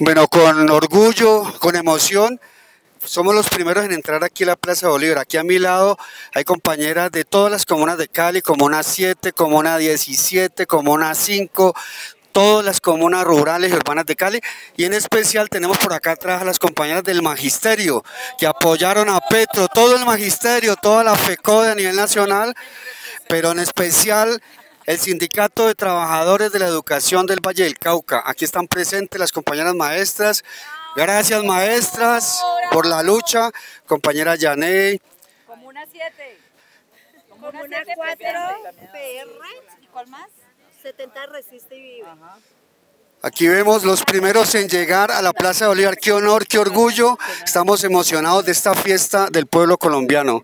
Bueno, con orgullo, con emoción, somos los primeros en entrar aquí a la Plaza Bolívar. Aquí a mi lado hay compañeras de todas las comunas de Cali, Comuna 7, Comuna 17, Comuna 5, todas las comunas rurales y urbanas de Cali y en especial tenemos por acá atrás a las compañeras del magisterio que apoyaron a Petro, todo el magisterio, toda la FECODE a nivel nacional, pero en especial el Sindicato de Trabajadores de la Educación del Valle del Cauca. Aquí están presentes las compañeras maestras. Gracias maestras por la lucha, compañera Yaney. Comuna 7. Comuna 4, PR. ¿Y cuál más? 70 resiste y vive. Aquí vemos los primeros en llegar a la Plaza de Bolívar. Qué honor, qué orgullo. Estamos emocionados de esta fiesta del pueblo colombiano.